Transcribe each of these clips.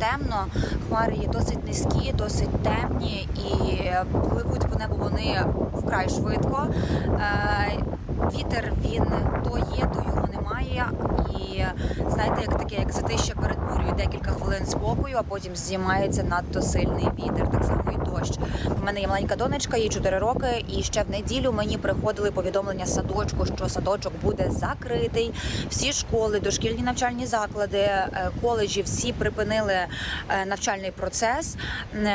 темно. Хмари є досить низькі, досить темні і пливуть по небу вони вкрай швидко. Е, Вітер він то є, то його немає. І знаєте, як таке, як затище перед бурею, декілька хвилин спокою, а потім знімається надто сильний вітер, так само У мене є маленька донечка, їй 4 роки, і ще в неділю мені приходили повідомлення садочку, що садочок буде закритий. Всі школи, дошкільні навчальні заклади, е, коледжі всі припинили е, навчальний процес.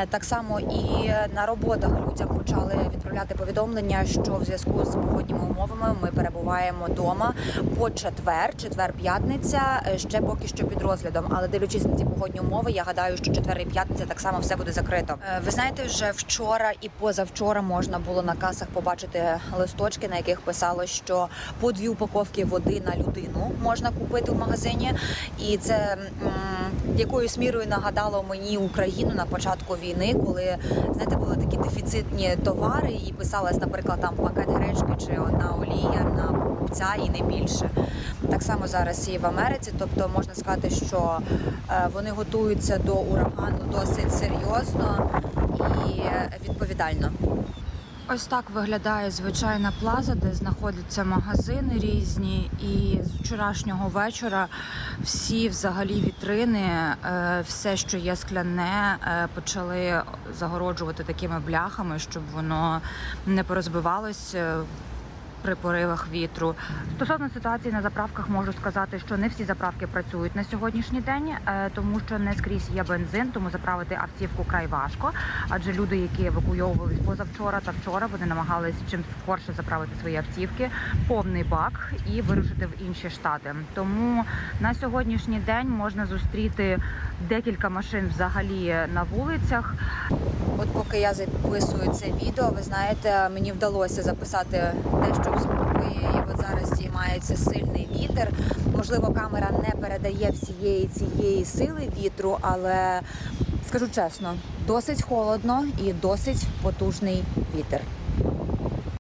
Так само і на роботах людям почали відправляти повідомлення, що в зв'язку з погодніми умовами ми перебуваємо вдома по четвер, четвер-п'ятниця е, ще поки що під розглядом. Але дивлячись на ці погодні умови, я гадаю, що четвер і п'ятниця так само все буде закрито. Ви знаєте, вже вчора і позавчора можна було на касах побачити листочки, на яких писало, що по дві упаковки води на людину можна купити в магазині, і це якоюсь мірою нагадало мені Україну на початку війни, коли знаєте, були такі дефіцитні товари, і писалось, наприклад, там пакет гречки чи одна олія на покупця і не більше. Так само зараз і в Америці. Тобто можна сказати, що е, вони готуються до урагану досить серйозно відповідально. Ось так виглядає звичайна плаза, де знаходяться магазини різні. І з вчорашнього вечора всі взагалі вітрини, е, все, що є скляне, е, почали загороджувати такими бляхами, щоб воно не порозбивалось. При поривах вітру стосовно ситуації на заправках можу сказати, що не всі заправки працюють на сьогоднішній день, е, тому що не скрізь є бензин, тому заправити автівку край важко. Адже люди, які евакуйовувались позавчора та вчора, вони намагались чим скорше заправити свої автівки, повний бак і вирушити в інші штати. Тому на сьогоднішній день можна зустріти декілька машин взагалі на вулицях. От поки я записую це відео, ви знаєте, мені вдалося записати те, що спокої. І от зараз здіймається сильний вітер. Можливо, камера не передає всієї цієї сили вітру, але скажу чесно, досить холодно і досить потужний вітер.